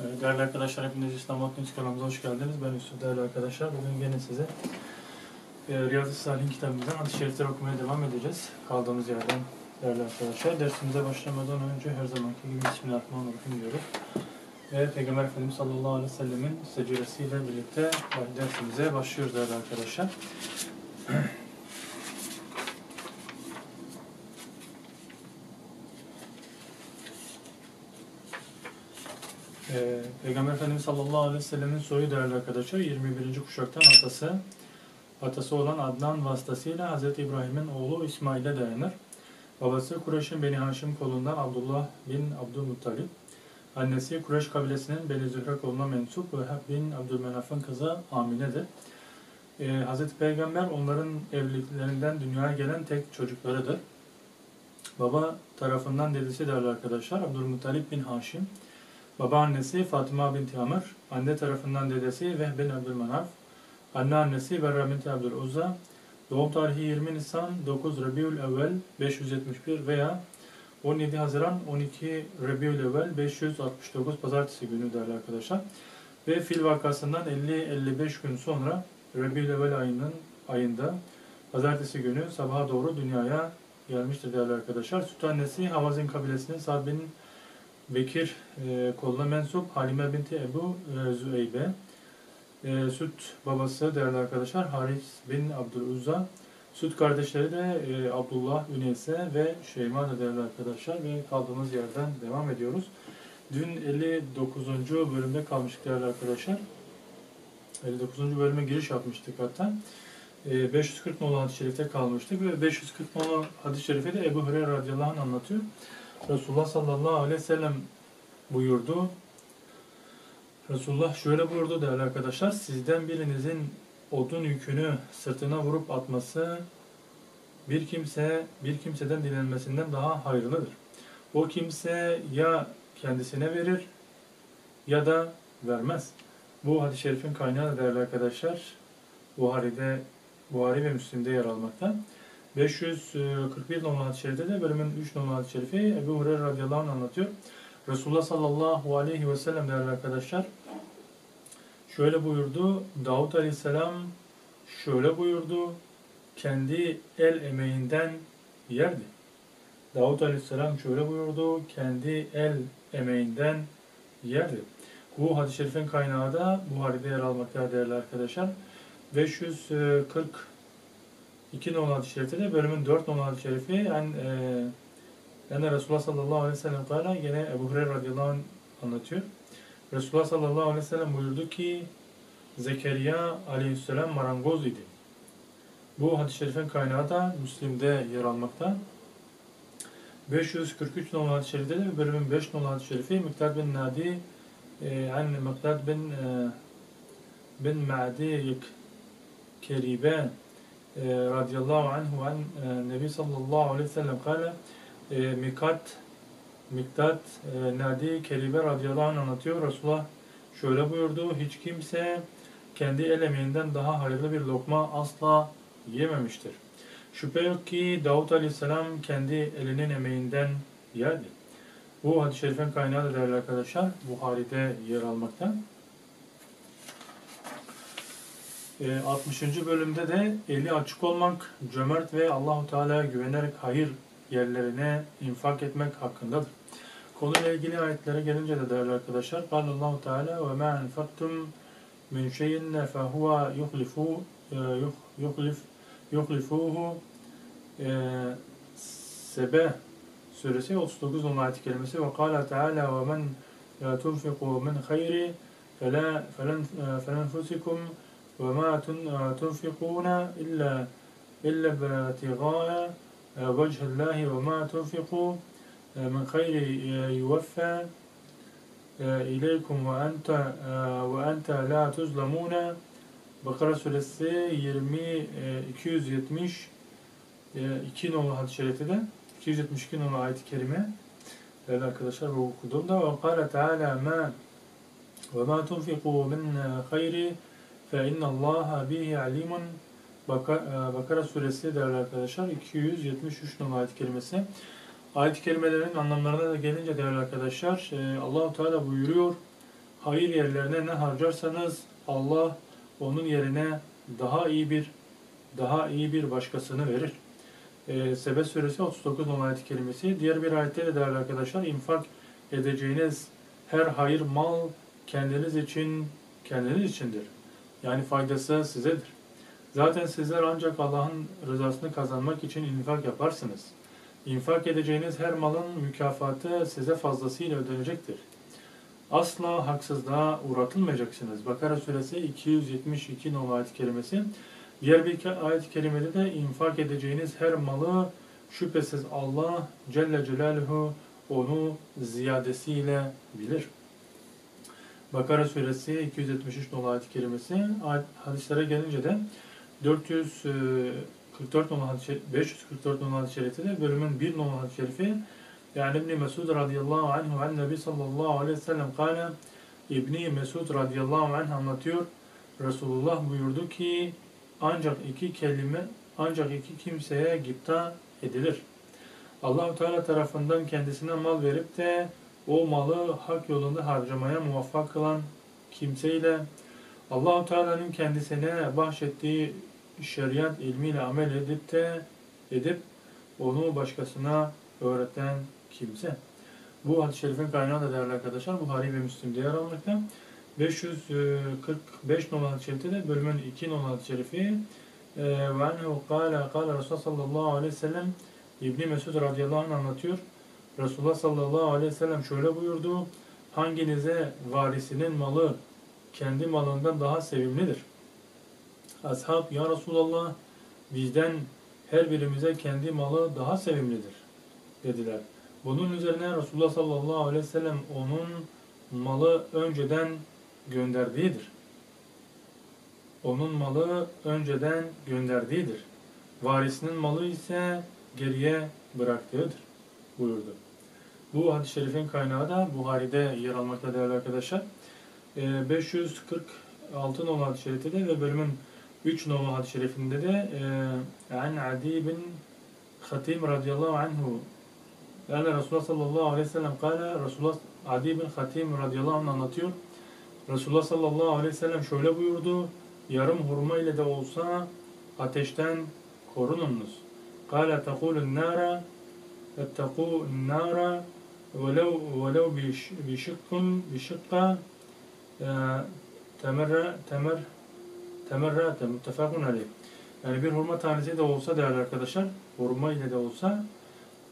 Ee, Değerli arkadaşlar, hepiniz İslam Hakkınız kanalımıza hoş geldiniz. Ben Yusuf değerli arkadaşlar. Bugün gene size e, Riyad-ı Salih'in kitabımızdan hadis-i okumaya devam edeceğiz. Kaldığımız yerden değerli arkadaşlar. Dersimize başlamadan önce her zamanki gibi Bismillahirrahmanirrahim diyoruz. Ve Peygamber Efendimiz sallallahu aleyhi ve sellemin seciresiyle birlikte dersimize başlıyoruz değerli arkadaşlar. Ee, Peygamber Efendimiz sallallahu aleyhi ve sellemin soyu değerli arkadaşlar 21. kuşaktan atası atası olan Adnan vasıtasıyla Hz. İbrahim'in oğlu İsmail'e dayanır. Babası Kureyş'in Beni Haşim kolundan Abdullah bin Abdülmuttalip. Annesi Kureyş kabilesinin Beni Zühre koluna mensup Vehab bin Abdülmenaf'ın kızı Amine'dir. Ee, Hz. Peygamber onların evliliklerinden dünyaya gelen tek çocuklarıdır. Baba tarafından dedesi değerli arkadaşlar Abdülmuttalip bin Haşim. Babaannesi Fatıma binti Amr, anne tarafından dedesi Vehb bin Abdülmanaf, anneannesi Berra binti Abdüluzza, doğum tarihi 20 Nisan 9 Rabiül Evvel 571 veya 17 Haziran 12 Rabiül Evvel 569 Pazartesi günü değerli arkadaşlar. Ve fil vakasından 50-55 gün sonra Rabiül Evvel ayının ayında Pazartesi günü sabaha doğru dünyaya gelmiştir değerli arkadaşlar. Süt annesi Havazin kabilesinin Sa'd bin Bekir e, koluna mensup Halime binti Ebu e, Züeybe. E, süt babası değerli arkadaşlar Haris bin Abdüluzza. Süt kardeşleri de e, Abdullah, Üneyse ve Şeyma da değerli arkadaşlar ve kaldığımız yerden devam ediyoruz. Dün 59. bölümde kalmıştık değerli arkadaşlar. 59. bölüme giriş yapmıştık hatta. E, 540 nolu hadis-i şerifte kalmıştık ve 540 nolu hadis-i şerife de Ebu Hureyre radıyallahu anh anlatıyor. Resulullah sallallahu aleyhi ve sellem buyurdu. Resulullah şöyle buyurdu değerli arkadaşlar. Sizden birinizin odun yükünü sırtına vurup atması bir kimse bir kimseden dilenmesinden daha hayırlıdır. O kimse ya kendisine verir ya da vermez. Bu hadis-i şerifin kaynağı değerli arkadaşlar Buhari'de Buhari ve Müslim'de yer almakta. 541 numaralı şerifte de bölümün 3 numaralı şerifi Ebu Hureyre radıyallahu anh anlatıyor. Resulullah sallallahu aleyhi ve sellem değerli arkadaşlar şöyle buyurdu. Davut aleyhisselam şöyle buyurdu. Kendi el emeğinden yerdi. Davut aleyhisselam şöyle buyurdu. Kendi el emeğinden yerdi. Bu hadis-i şerifin kaynağı da Buhari'de yer almakta değerli arkadaşlar. 540 2 numaralı hadis-i şerifte de bölümün 4 numaralı hadis-i şerifi yani, e, yani Resulullah sallallahu aleyhi ve sellem kala yine Ebu Hureyre radıyallahu anh anlatıyor. Resulullah sallallahu aleyhi ve sellem buyurdu ki Zekeriya aleyhisselam marangoz idi. Bu hadis-i şerifin kaynağı da Müslim'de yer almakta. 543 numaralı hadis-i şerifte de bölümün 5 numaralı hadis-i şerifi Miktad bin Nadi yani Miktad bin e, bin Ma'di Keribe radıyallahu anhu an Nebi sallallahu aleyhi ve sellem kâle Mikat Miktat Nadi Keribe radıyallahu anh anlatıyor. Resulullah şöyle buyurdu. Hiç kimse kendi el emeğinden daha hayırlı bir lokma asla yememiştir. Şüphe yok ki Davut aleyhisselam kendi elinin emeğinden yerdi. Bu hadis-i şerifin kaynağı da değerli arkadaşlar Buhari'de yer almakta. 60. bölümde de eli açık olmak, cömert ve Allahu Teala'ya güvenerek hayır yerlerine infak etmek hakkındadır. Konuyla ilgili ayetlere gelince de değerli arkadaşlar, Allahu Teala ve ma enfaktum min şeyin fehuve yuhlifu yuhlif yuhlifuhu Sebe suresi 39 numaralı ayet kelimesi ve kâle Teala ve men tunfiqu min hayri felenfusikum وما تنفقون إلا إلا ابتغاء وجه الله وما تنفقوا من خير يوفى إليكم وأنت وأنت لا تظلمون Bakara suresi 20 270 2 numaralı hadis-i şerifte 272 numaralı ayet-i kerime Evet arkadaşlar bu okuduğumda ve kâle teâlâ mâ ve mâ tunfiqû min hayri فَاِنَّ اللّٰهَ بِهِ عَلِيمٌ Bakara suresi değerli arkadaşlar 273 numaralı ayet kelimesi. Ayet kelimelerin anlamlarına da gelince değerli arkadaşlar Allahu Teala buyuruyor. hayır yerlerine ne harcarsanız Allah onun yerine daha iyi bir daha iyi bir başkasını verir. Ee, Sebe suresi 39 olan ayet kelimesi. Diğer bir ayette de değerli arkadaşlar infak edeceğiniz her hayır mal kendiniz için kendiniz içindir. Yani faydası sizedir. Zaten sizler ancak Allah'ın rızasını kazanmak için infak yaparsınız. İnfak edeceğiniz her malın mükafatı size fazlasıyla ödenecektir. Asla haksızlığa uğratılmayacaksınız. Bakara suresi 272 nolu ayet kelimesi. Diğer bir ayet kerimede de infak edeceğiniz her malı şüphesiz Allah Celle Celaluhu onu ziyadesiyle bilir. Bakara suresi 273 nolu ayet kelimesi. Hadislere gelince de 444 nolu hadis 544 nolu hadis şerifi de bölümün 1 nolu hadis şerifi yani İbni Mesud radıyallahu anhu an Nebi sallallahu aleyhi ve sellem kâle İbni Mesud radıyallahu anh anlatıyor. Resulullah buyurdu ki ancak iki kelime ancak iki kimseye gipta edilir. Allahu Teala tarafından kendisine mal verip de o malı hak yolunda harcamaya muvaffak kılan kimseyle Allahu Teala'nın kendisine bahşettiği şeriat ilmiyle amel edip de edip onu başkasına öğreten kimse. Bu hadis-i şerifin kaynağı da değerli arkadaşlar Buhari ve Müslim'de yer almakta. 545 numaralı hadis-i şerifte de bölümün 2 numaralı şerifi ve annehu kâle kâle Resulullah sallallahu aleyhi ve sellem İbni Mesud radıyallahu anh anlatıyor. Resulullah sallallahu aleyhi ve sellem şöyle buyurdu. Hanginize varisinin malı kendi malından daha sevimlidir? Ashab ya Resulallah bizden her birimize kendi malı daha sevimlidir dediler. Bunun üzerine Resulullah sallallahu aleyhi ve sellem onun malı önceden gönderdiğidir. Onun malı önceden gönderdiğidir. Varisinin malı ise geriye bıraktığıdır buyurdu. Bu hadis-i şerifin kaynağı da Buhari'de yer almakta değerli arkadaşlar. 546 nolu hadis-i şerifte de ve bölümün 3 nolu hadis-i şerifinde de An Adi bin Hatim radıyallahu anhu yani Resulullah sallallahu aleyhi ve sellem kâle Resulullah Adi bin Hatim radıyallahu anh anlatıyor. Resulullah sallallahu aleyhi ve sellem şöyle buyurdu. Yarım hurma ile de olsa ateşten korununuz. Kâle tekulun nâra ettekû nâra velev velev bişikkun bişikka temerre temer temerrate muttefakun aleyh. Yani bir hurma tanesi de olsa değerli arkadaşlar, hurma ile de olsa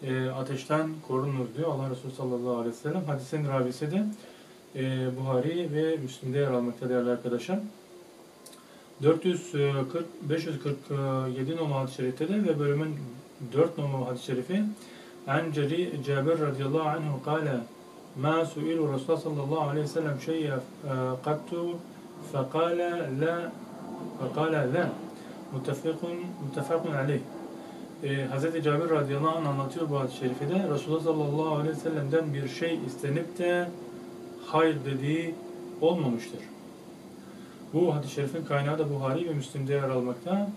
e, ateşten korunur diyor Allah Resulü sallallahu aleyhi ve sellem. Hadisin ravisi de e, Buhari ve Müslim'de yer almakta değerli arkadaşlar. 440, 547 numaralı hadis-i şerifte de ve bölümün 4 numaralı hadis-i şerifi An Cabir radıyallahu anhu kâle Ma su'ilu Resulullah sallallahu aleyhi ve sellem şey'e qattu fekâle la fekâle la muttefakun muttefakun aleyh e, Hz. Cabir radıyallahu anh anlatıyor bu hadis-i şerifede Resulullah sallallahu aleyhi ve sellem'den bir şey istenip de hayır dediği olmamıştır. Bu hadis-i şerifin kaynağı da Buhari ve Müslim'de yer almakta.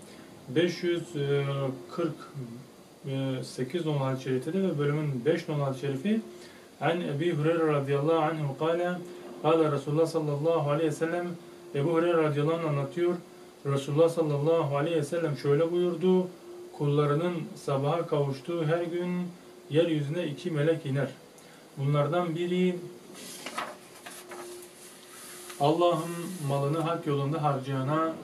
548 numaralı hadis-i şerifte de ve bölümün 5 numaralı şerifi An Ebi Hureyre radıyallahu anhu kâle Kâle Resulullah sallallahu aleyhi ve sellem Ebu Hureyre radıyallahu anh anlatıyor. Resulullah sallallahu aleyhi ve sellem şöyle buyurdu. Kullarının sabaha kavuştuğu her gün yeryüzüne iki melek iner. Bunlardan biri Allah'ın malını hak yolunda harcayana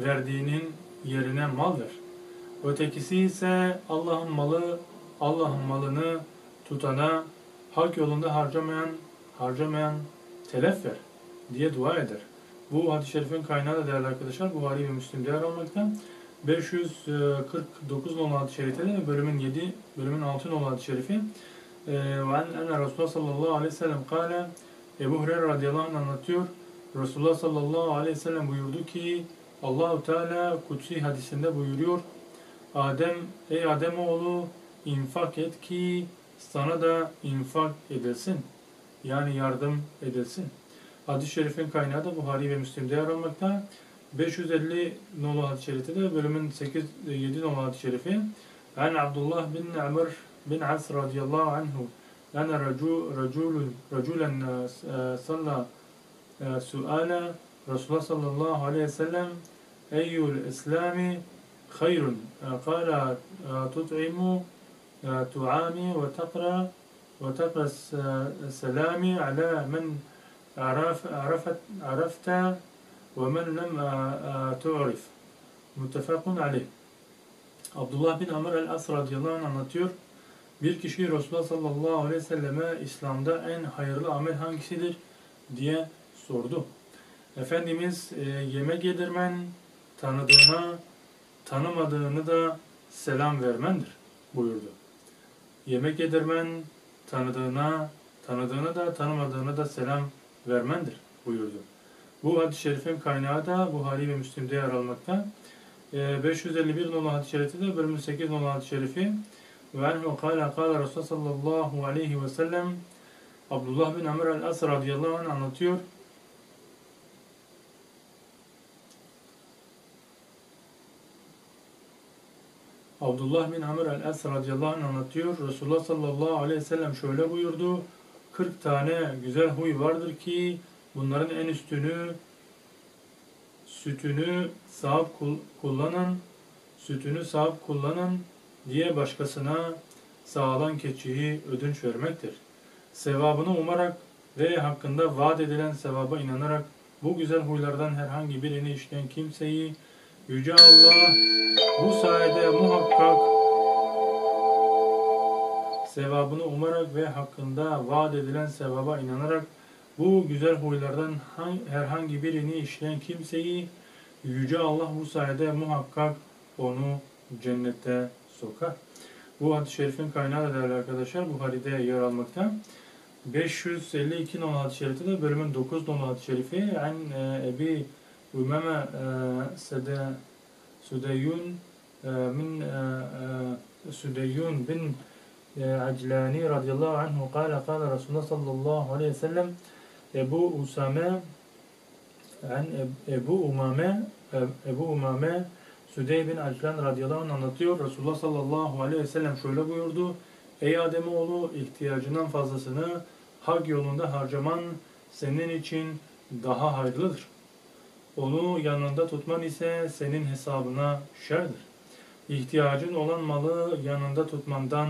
verdiğinin yerine mal ver. Ötekisi ise Allah'ın malı, Allah'ın malını tutana hak yolunda harcamayan, harcamayan telef ver diye dua eder. Bu hadis-i şerifin kaynağı da değerli arkadaşlar Buhari ve Müslim'de yer almakta. 549 numaralı hadis-i şerifte de bölümün 7, bölümün 6 numaralı hadis-i şerifi. Ve enne Resulullah sallallahu aleyhi ve sellem kâle Ebu Hureyre radıyallahu anh anlatıyor. Resulullah sallallahu aleyhi ve sellem buyurdu ki Allahu Teala kutsi hadisinde buyuruyor. Adem ey Adem oğlu infak et ki sana da infak edilsin. Yani yardım edilsin. Hadis-i şerifin kaynağı da Buhari ve Müslim'de yer almakta. 550 nolu hadis-i şerifi de bölümün 8 7 nolu hadis-i şerifi. An Abdullah bin Amr bin As radıyallahu anhu. Ana racu raculun raculen salla e, suale Resulullah sallallahu aleyhi ve sellem eyyul islami hayrun kala tut'imu tu'ami ve takra ve takra selami ala men عرف عرفت عرفت ومن لم تعرف muttefakun aleyh. Abdullah bin Amr el-As radıyallahu anh anlatıyor. Bir kişi Resulullah sallallahu aleyhi ve selleme İslam'da en hayırlı amel hangisidir diye sordu. Efendimiz e, yemek yedirmen, tanıdığına, tanımadığını da selam vermendir buyurdu. Yemek yedirmen, tanıdığına, tanıdığını da tanımadığını da selam vermendir buyurdu. Bu hadis-i şerifin kaynağı da Buhari ve Müslim'de yer almakta. 551 e, nolu hadis-i şerifi de bölümün 8 nolu hadis-i şerifi ve anhu kâle kâle Resulullah sallallahu aleyhi ve sellem Abdullah bin Amr el-As radıyallahu anh anlatıyor. Abdullah bin Amr el-As radıyallahu anh anlatıyor. Resulullah sallallahu aleyhi ve sellem şöyle buyurdu. 40 tane güzel huy vardır ki bunların en üstünü sütünü sahip kullanın, sütünü sahip kullanın diye başkasına sağalan keçiyi ödünç vermektir. Sevabını umarak ve hakkında vaat edilen sevaba inanarak bu güzel huylardan herhangi birini işleyen kimseyi Yüce Allah bu sayede muhakkak sevabını umarak ve hakkında vaat edilen sevaba inanarak bu güzel huylardan herhangi birini işleyen kimseyi Yüce Allah bu sayede muhakkak onu cennete sokar. Bu hadis-i şerifin kaynağı da değerli arkadaşlar Buhari'de yer almakta. 552 nolu hadis-i şerifi de bölümün 9 nolu hadis-i şerifi an e, Ebi E, Sede Südeyyun e, min Südeyyun bin Aclani radıyallahu anhu kâle kâle Resulullah sallallahu aleyhi ve sellem Ebu Usame an Ebu Umame Ebu Umame Südey bin Alfan radıyallahu anh anlatıyor. Resulullah sallallahu aleyhi ve sellem şöyle buyurdu. Ey Ademoğlu ihtiyacından fazlasını hak yolunda harcaman senin için daha hayırlıdır. Onu yanında tutman ise senin hesabına şerdir. İhtiyacın olan malı yanında tutmandan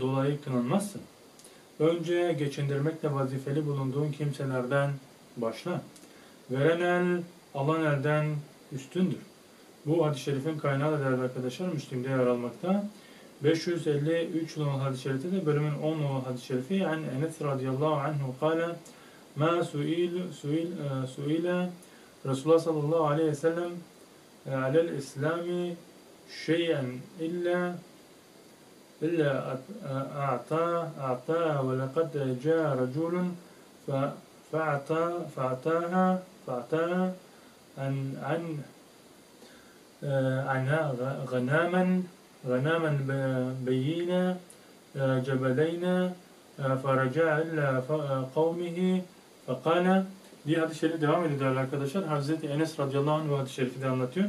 dolayı kınanmazsın. Önce geçindirmekle vazifeli bulunduğun kimselerden başla. Veren el, alan elden üstündür. Bu hadis-i şerifin kaynağı da değerli arkadaşlar Müslim'de yer almakta. 553 numaralı hadis-i şerifte de bölümün 10 numaralı hadis-i şerifi yani Enes radıyallahu anhu kâle ma suil suil suile Resulullah sallallahu aleyhi ve sellem e, alel islami şeyen illa إلا أعطاه أعطاها ولقد جاء رجل فأعطى فأعطاها فأعطاها عن عن عنها غناما غناما بينا جبلين فرجع إلى قومه فقال diye hadis-i şerif devam ediyor değerli arkadaşlar. Hazreti Enes radıyallahu anh hadis-i şerifi de anlatıyor.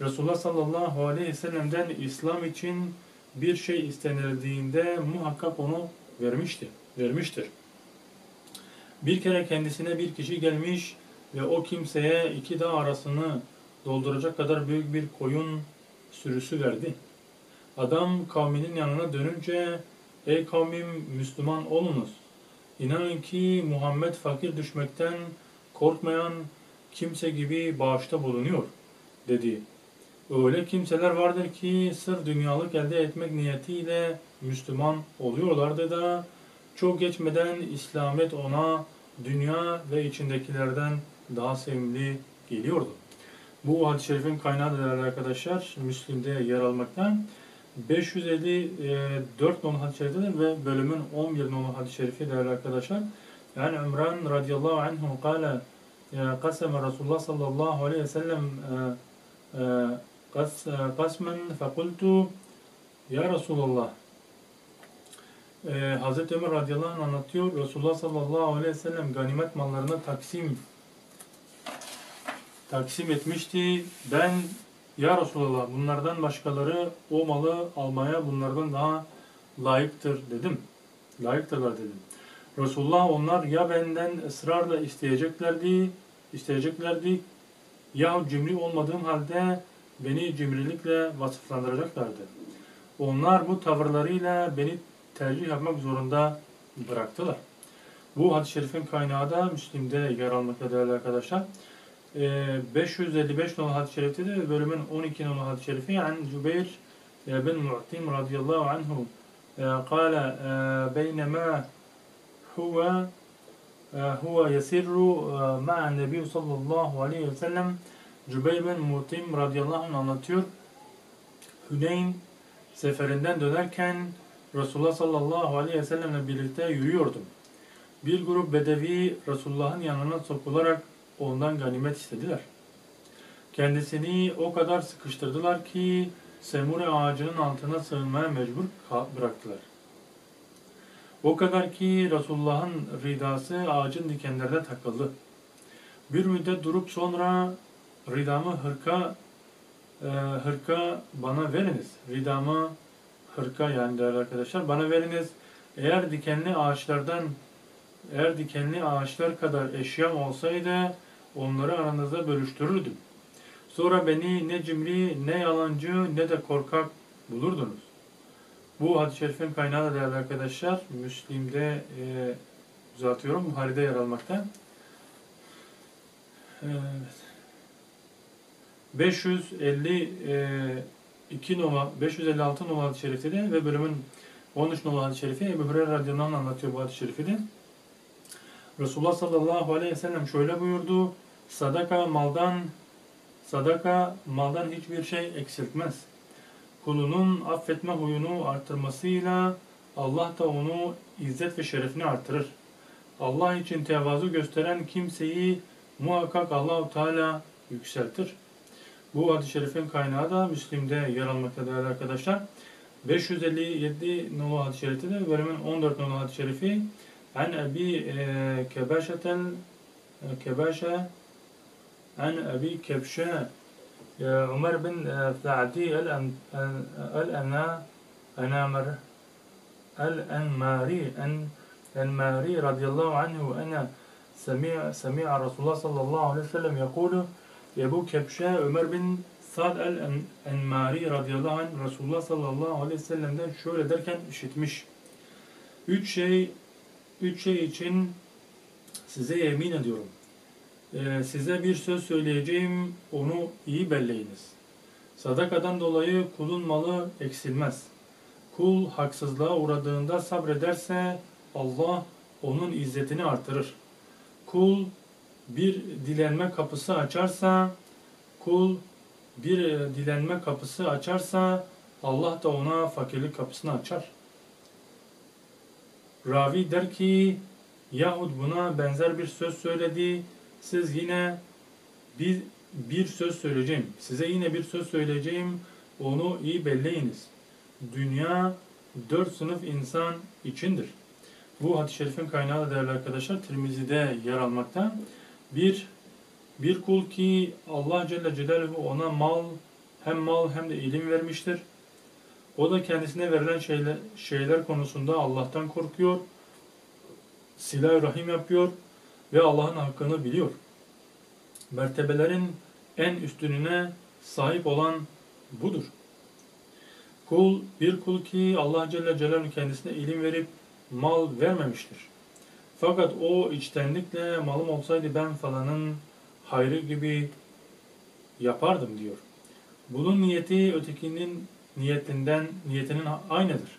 Resulullah sallallahu aleyhi ve sellem'den İslam için bir şey istenildiğinde muhakkak onu vermişti, vermiştir. Bir kere kendisine bir kişi gelmiş ve o kimseye iki dağ arasını dolduracak kadar büyük bir koyun sürüsü verdi. Adam kavminin yanına dönünce ey kavmim Müslüman olunuz. İnanın ki Muhammed fakir düşmekten korkmayan kimse gibi bağışta bulunuyor dedi. Öyle kimseler vardır ki sırf dünyalık elde etmek niyetiyle Müslüman oluyorlardı da çok geçmeden İslamet ona dünya ve içindekilerden daha sevimli geliyordu. Bu hadis-i şerifin kaynağı değerli arkadaşlar Müslim'de yer almakta. 554 numaralı hadis-i şerifte ve bölümün 11 numaralı hadis-i şerifi değerli arkadaşlar. Yani Ümran radıyallahu anhu kâle kaseme Resulullah sallallahu aleyhi ve sellem e, e, قسما فقلت Ya Resulallah ee, Hz. Ömer radıyallahu anh anlatıyor. Resulullah sallallahu aleyhi ve sellem ganimet mallarını taksim taksim etmişti. Ben ya Resulallah bunlardan başkaları o malı almaya bunlardan daha layıktır dedim. Layıktırlar dedim. Resulullah onlar ya benden ısrarla isteyeceklerdi, isteyeceklerdi ya cimri olmadığım halde beni cimrilikle vasıflandıracaklardı. Onlar bu tavırlarıyla beni tercih yapmak zorunda bıraktılar. Bu hadis-i şerifin kaynağı da Müslim'de yer almakta değerli arkadaşlar. Ee, 555 nolu hadis-i şerifte de bölümün 12 nolu hadis-i şerifi yani Zübeyir e, bin Mu'tim radıyallahu anhu e, kâle e, huve huve yesirru e, ma'an nebi sallallahu aleyhi ve sellem Cübey bin Mutim radıyallahu anh anlatıyor. Hüneyn seferinden dönerken Resulullah sallallahu aleyhi ve sellemle birlikte yürüyordum. Bir grup bedevi Resulullah'ın yanına sokularak ondan ganimet istediler. Kendisini o kadar sıkıştırdılar ki semure ağacının altına sığınmaya mecbur bıraktılar. O kadar ki Resulullah'ın ridası ağacın dikenlerine takıldı. Bir müddet durup sonra ridamı hırka e, hırka bana veriniz. Ridamı hırka yani değerli arkadaşlar bana veriniz. Eğer dikenli ağaçlardan eğer dikenli ağaçlar kadar eşyam olsaydı onları aranızda bölüştürürdüm. Sonra beni ne cimri, ne yalancı, ne de korkak bulurdunuz. Bu hadis-i şerifin kaynağı da değerli arkadaşlar, Müslim'de e, uzatıyorum, Buhari'de yer almakta. Evet. 552 numara, 556 numaralı hadis-i şerifi de ve bölümün 13 numaralı hadis-i şerifi Ebu Hureyre radıyallahu anh anlatıyor bu hadis-i şerifi de. Resulullah sallallahu aleyhi ve sellem şöyle buyurdu. Sadaka maldan sadaka maldan hiçbir şey eksiltmez kulunun affetme huyunu artırmasıyla Allah da onu izzet ve şerefini artırır. Allah için tevazu gösteren kimseyi muhakkak Allahu Teala yükseltir. Bu hadis-i şerifin kaynağı da Müslim'de yer almakta arkadaşlar. 557 nolu hadis-i de verimin 14 nolu hadis şerifi An Ebi e, Kebeşetel e, Kebeşe An Ebi Kebşe عمر بن سعدي الأنا أنامر الأنماري الأنماري رضي الله عنه أنا سمع سمع رسول الله صلى الله عليه وسلم يقول Ebu Kepşe Ömer bin Sad el-Enmari radıyallahu anh Resulullah sallallahu aleyhi ve sellem'den şöyle derken işitmiş. Üç şey üç şey için size yemin ediyorum. Ee, size bir söz söyleyeceğim, onu iyi belleyiniz. Sadakadan dolayı kulun malı eksilmez. Kul haksızlığa uğradığında sabrederse Allah onun izzetini artırır. Kul bir dilenme kapısı açarsa, kul bir dilenme kapısı açarsa Allah da ona fakirlik kapısını açar. Ravi der ki yahut buna benzer bir söz söyledi. Siz yine bir, bir söz söyleyeceğim. Size yine bir söz söyleyeceğim. Onu iyi belleyiniz. Dünya dört sınıf insan içindir. Bu hadis-i şerifin kaynağı da değerli arkadaşlar Tirmizi'de yer almakta. Bir, bir kul ki Allah Celle Celaluhu ona mal hem mal hem de ilim vermiştir. O da kendisine verilen şeyler, şeyler konusunda Allah'tan korkuyor, silah rahim yapıyor ve Allah'ın hakkını biliyor. Mertebelerin en üstününe sahip olan budur. Kul, bir kul ki Allah Celle Celaluhu kendisine ilim verip mal vermemiştir. Fakat o içtenlikle malım olsaydı ben falanın hayrı gibi yapardım diyor. Bunun niyeti ötekinin niyetinden niyetinin aynıdır.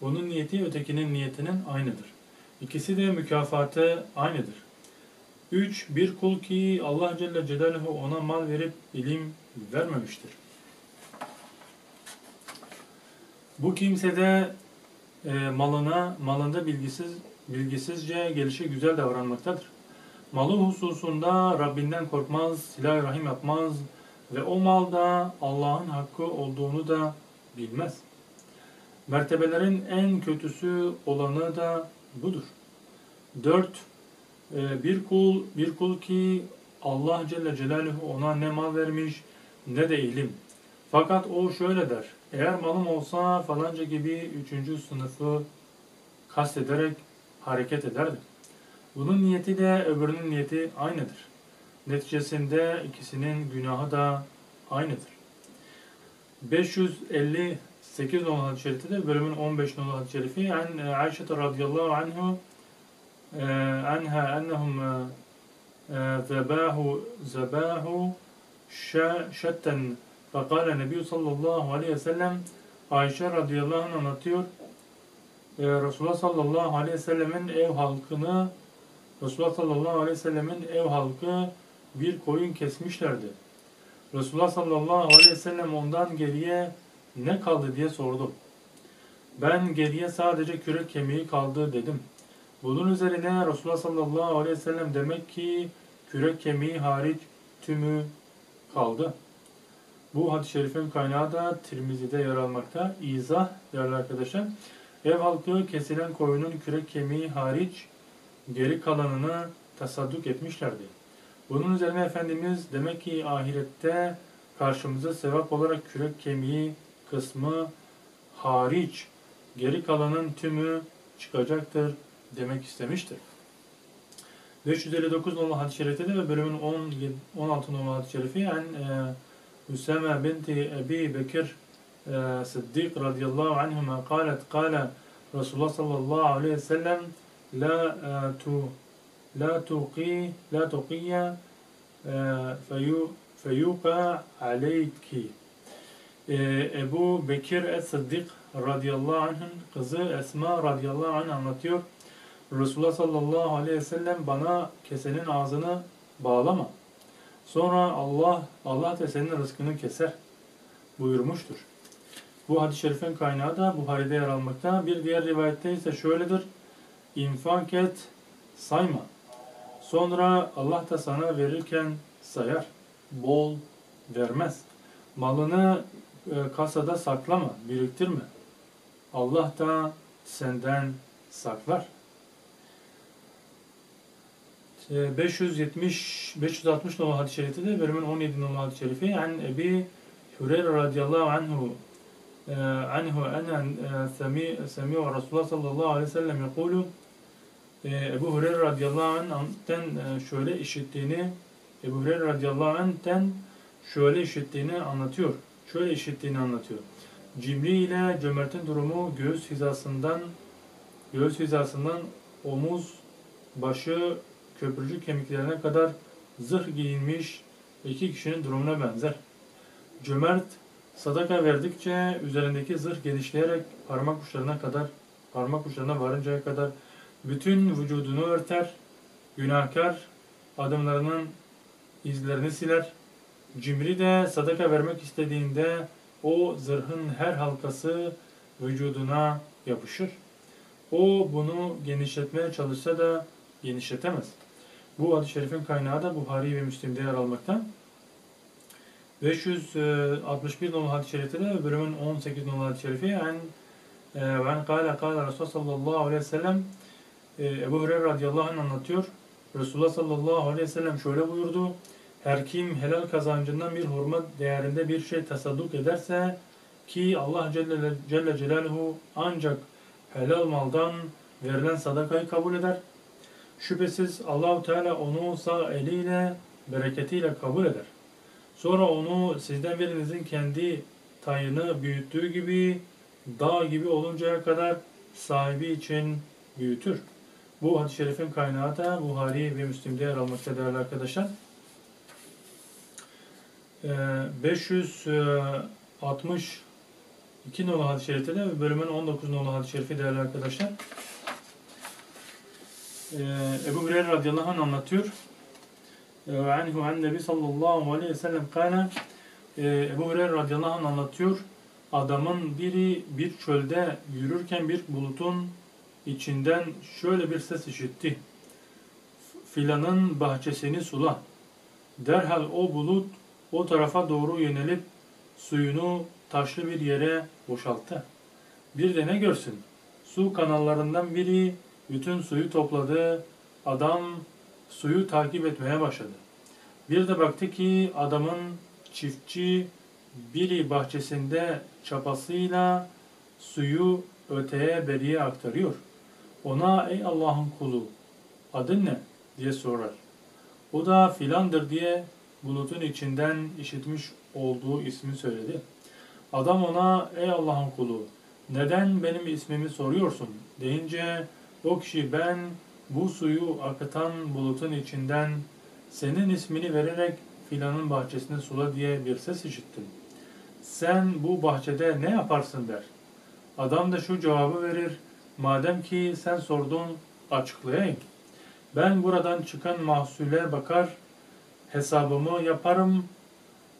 Bunun niyeti ötekinin niyetinin aynıdır. İkisi de mükafatı aynıdır. 3. Bir kul ki Allah Celle Celaluhu ona mal verip ilim vermemiştir. Bu kimse de e, malına, malında bilgisiz, bilgisizce gelişi güzel davranmaktadır. Malı hususunda Rabbinden korkmaz, silah rahim yapmaz, ve o malda Allah'ın hakkı olduğunu da bilmez. Mertebelerin en kötüsü olanı da budur. 4. E, bir kul, bir kul ki Allah Celle Celaluhu ona ne mal vermiş ne de ilim. Fakat o şöyle der. Eğer malım olsa falanca gibi üçüncü sınıfı kastederek hareket ederdi. Bunun niyeti de öbürünün niyeti aynıdır. Neticesinde ikisinin günahı da aynıdır. 558 numaralı hadis-i şerifte de bölümün 15 numaralı hadis-i şerifi an Ayşe radıyallahu anhu e, anha ennehum e, zebahu zebahu şetten fekale nebiyyü sallallahu aleyhi ve sellem Ayşe radıyallahu anh anlatıyor e, Resulullah sallallahu aleyhi ve sellemin ev halkını Resulullah sallallahu aleyhi ve sellemin ev halkı bir koyun kesmişlerdi. Resulullah sallallahu aleyhi ve sellem ondan geriye ne kaldı diye sordu. Ben geriye sadece kürek kemiği kaldı dedim. Bunun üzerine Resulullah sallallahu aleyhi ve sellem demek ki kürek kemiği hariç tümü kaldı. Bu hadis-i şerifin kaynağı da Tirmizi'de yer almakta. İzah değerli arkadaşlar. Ev halkı kesilen koyunun kürek kemiği hariç geri kalanını tasadduk etmişlerdi. Bunun üzerine Efendimiz demek ki ahirette karşımıza sevap olarak kürek kemiği kısmı hariç geri kalanın tümü çıkacaktır demek istemiştir. 559 numaralı hadis-i şerifte de ve bölümün 10, 16 numaralı hadis-i şerifi yani e, Üsame binti Ebi Bekir e, Sıddık radıyallahu anhuma kalet kale Resulullah sallallahu aleyhi ve sellem la e, tu la tuqi la tuqiya feyu feyuqa aleyki e, Ebu Bekir Es-Sıddık radıyallahu anh'ın kızı Esma radıyallahu anh anlatıyor. Resulullah sallallahu aleyhi ve sellem bana kesenin ağzını bağlama. Sonra Allah Allah da senin rızkını keser buyurmuştur. Bu hadis-i şerifin kaynağı da Buhari'de yer almakta. Bir diğer rivayette ise şöyledir. İnfak et, sayma. Sonra Allah da sana verirken sayar. Bol vermez. Malını e, kasada saklama, biriktirme. Allah da senden saklar. E, 570 560 numaralı hadis-i şerifte de bölümün 17 numaralı hadis-i şerifi an Ebi Hureyre radıyallahu anhu e, anhu ana semi semi Resulullah sallallahu aleyhi ve sellem yekulu Ebu Hureyre radıyallahu anh'ten şöyle işittiğini Ebu Hureyre radıyallahu anh'ten şöyle işittiğini anlatıyor. Şöyle işittiğini anlatıyor. Cimri ile cömertin durumu göğüs hizasından göğüs hizasından omuz, başı, köprücük kemiklerine kadar zırh giyinmiş iki kişinin durumuna benzer. Cömert sadaka verdikçe üzerindeki zırh genişleyerek parmak uçlarına kadar, parmak uçlarına varıncaya kadar bütün vücudunu örter. Günahkar adımlarının izlerini siler. Cimri de sadaka vermek istediğinde o zırhın her halkası vücuduna yapışır. O bunu genişletmeye çalışsa da genişletemez. Bu hadis-i şerifin kaynağı da Buhari ve Müslim'de yer almakta. 561 numaralı hadis-i şerifte de bölümün 18 numaralı hadis-i şerifi yani ben kâle kâle Resulullah sallallahu aleyhi ve sellem e, Ebu Hureyre radıyallahu anh anlatıyor. Resulullah sallallahu aleyhi ve sellem şöyle buyurdu. Her kim helal kazancından bir hurma değerinde bir şey tasadduk ederse ki Allah Celle, Celle Celaluhu ancak helal maldan verilen sadakayı kabul eder. Şüphesiz Allahu Teala onu sağ eliyle bereketiyle kabul eder. Sonra onu sizden birinizin kendi tayını büyüttüğü gibi dağ gibi oluncaya kadar sahibi için büyütür. Bu hadis-i şerifin kaynağı da Buhari ve Müslim'de yer almakta değerli arkadaşlar. 562 ee, nolu hadis-i şerifte de bölümün 19 nolu hadis-i şerifi değerli arkadaşlar. Ee, Ebu Hureyre radıyallahu anh anlatıyor. Anhu an Nebi sallallahu aleyhi ve sellem kâle Ebu Hureyre radıyallahu anh anlatıyor. Adamın biri bir çölde yürürken bir bulutun içinden şöyle bir ses işitti. Filanın bahçesini sula. Derhal o bulut o tarafa doğru yönelip suyunu taşlı bir yere boşalttı. Bir de ne görsün? Su kanallarından biri bütün suyu topladı. Adam suyu takip etmeye başladı. Bir de baktı ki adamın çiftçi biri bahçesinde çapasıyla suyu öteye beriye aktarıyor. Ona ey Allah'ın kulu adın ne diye sorar. O da filandır diye bulutun içinden işitmiş olduğu ismi söyledi. Adam ona ey Allah'ın kulu neden benim ismimi soruyorsun deyince o kişi ben bu suyu akıtan bulutun içinden senin ismini vererek filanın bahçesine sula diye bir ses işittim. Sen bu bahçede ne yaparsın der. Adam da şu cevabı verir. Madem ki sen sordun açıklayayım. Ben buradan çıkan mahsule bakar, hesabımı yaparım,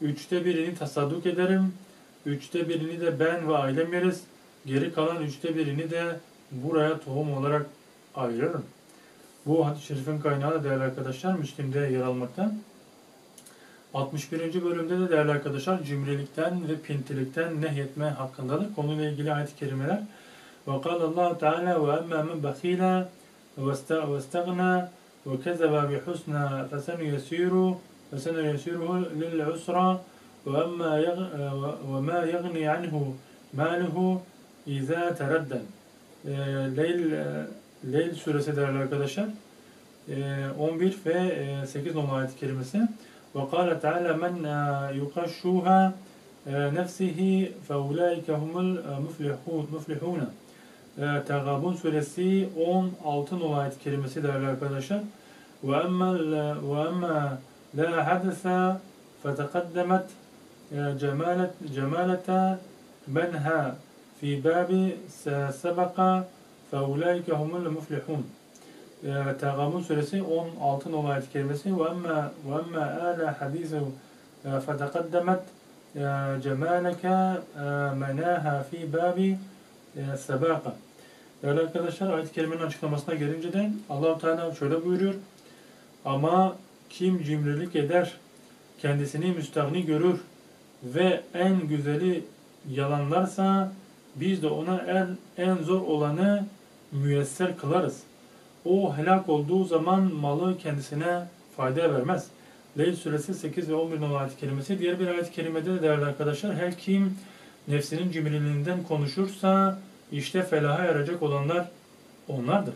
üçte birini tasadduk ederim, üçte birini de ben ve ailem yeriz, geri kalan üçte birini de buraya tohum olarak ayırırım. Bu hadis-i şerifin kaynağı da değerli arkadaşlar Müslim'de yer almakta. 61. bölümde de değerli arkadaşlar cimrilikten ve pintilikten nehyetme hakkındadır. Konuyla ilgili ayet-i kerimeler. وقال الله تعالى وأما من بخيل واستغنى وكذب بحسن فسن يسيره للعسرى وأما يغ وما يغني عنه ماله إذا تردد. ليل ليل سورة سدر arkadaşlar 11 ve 8 numaralı ayet وقال تعالى من يقشوها نفسه فأولئك هم المفلحون مفلحون. Tegabun suresi 16 numaralı ayet kerimesi değerli arkadaşlar. Ve emma ve emma la hadese fetekaddemet cemalet cemalete menha fi babi sebeka feulaike humul muflihun. Tegabun suresi 16 numaralı ayet kerimesi ve emma ve emma ala hadise fetekaddemet cemaleke menaha babi sebaka. Değerli arkadaşlar ayet-i kerimenin açıklamasına gelince de allah Teala şöyle buyuruyor. Ama kim cimrilik eder, kendisini müstahni görür ve en güzeli yalanlarsa biz de ona en, en zor olanı müyesser kılarız. O helak olduğu zaman malı kendisine fayda vermez. Leyl suresi 8 ve 11 numaralı ayet kelimesi. Diğer bir ayet kelimede de değerli arkadaşlar her kim nefsinin cimriliğinden konuşursa işte felaha yarayacak olanlar onlardır.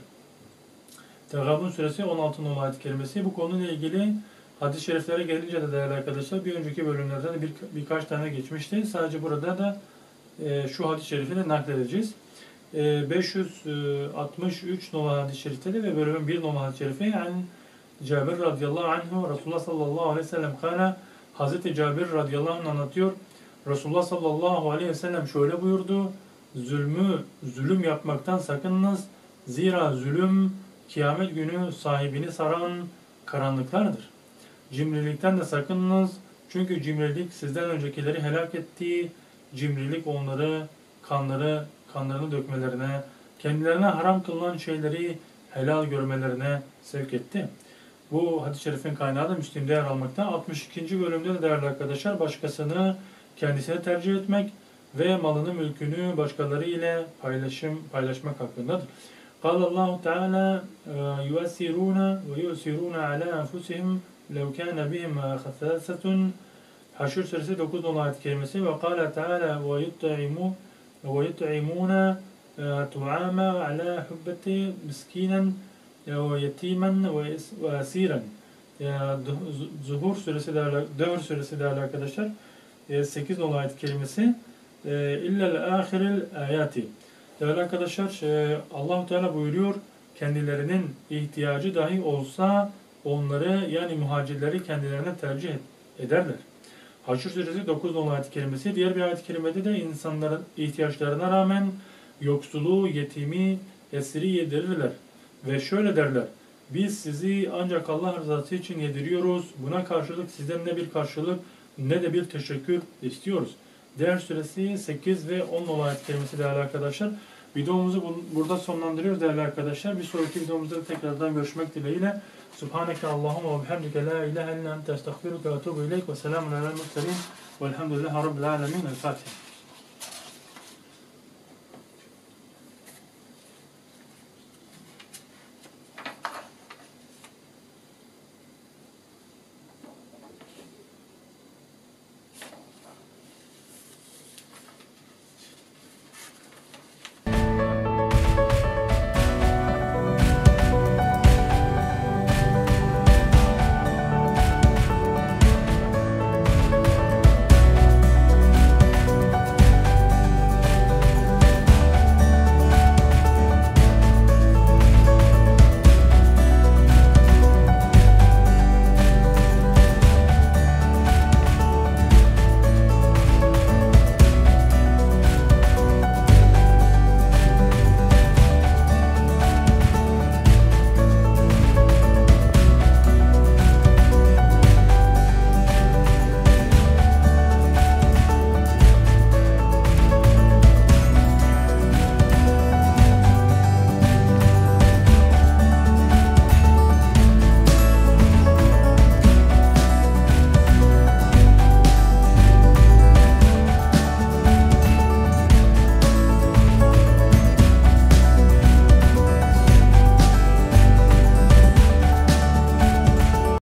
Tegabun suresi 16 numaralı ayet kelimesi. Bu konuyla ilgili hadis-i şeriflere gelince de değerli arkadaşlar bir önceki bölümlerde de bir, birkaç tane geçmişti. Sadece burada da e, şu hadis-i şerifi de nakledeceğiz. E, 563 numaralı hadis-i şerifte de ve bölümün 1 numaralı hadis-i şerifi yani Cabir radıyallahu anhu Resulullah sallallahu aleyhi ve sellem kana Hazreti Cabir radıyallahu anh anlatıyor. Resulullah sallallahu aleyhi ve sellem şöyle buyurdu zulmü, zulüm yapmaktan sakınınız. Zira zulüm kıyamet günü sahibini saran karanlıklardır. Cimrilikten de sakınınız. Çünkü cimrilik sizden öncekileri helak ettiği, cimrilik onları kanları, kanlarını dökmelerine, kendilerine haram kılınan şeyleri helal görmelerine sevk etti. Bu hadis-i şerifin kaynağı da Müslim'de yer almakta. 62. bölümde de değerli arkadaşlar başkasını kendisine tercih etmek, ve malını mülkünü başkaları ile paylaşım paylaşmak hakkındadır. قال الله تعالى يؤثرون ويؤثرون على أنفسهم لو كان بهم خساسة Haşr suresi 9 10 ayet kerimesi ve قال تعالى ويطعمون ويطعمون طعام على حبة مسكينا ويتيما وأسيرا Zuhur suresi değerli, Dövr suresi değerli arkadaşlar 8 10 ayet kelimesi ee, illel ahiril ayati. Değerli arkadaşlar e, Allahu Teala buyuruyor kendilerinin ihtiyacı dahi olsa onları yani muhacirleri kendilerine tercih ederler. Haşr suresi 9 nolu ayet-i kerimesi. Diğer bir ayet-i kerimede de insanların ihtiyaçlarına rağmen yoksulu, yetimi, esiri yedirirler. Ve şöyle derler. Biz sizi ancak Allah rızası için yediriyoruz. Buna karşılık sizden ne bir karşılık ne de bir teşekkür istiyoruz. Değer süresi 8 ve 10 nolu ayet kelimesi değerli arkadaşlar. Videomuzu burada sonlandırıyoruz değerli arkadaşlar. Bir sonraki videomuzda tekrardan görüşmek dileğiyle. Subhaneke Allahumma ve bihamdike la ilahe illa ente estağfiruke ve etubu ileyk ve selamun alel murselin velhamdülillahi rabbil alemin. El Fatiha.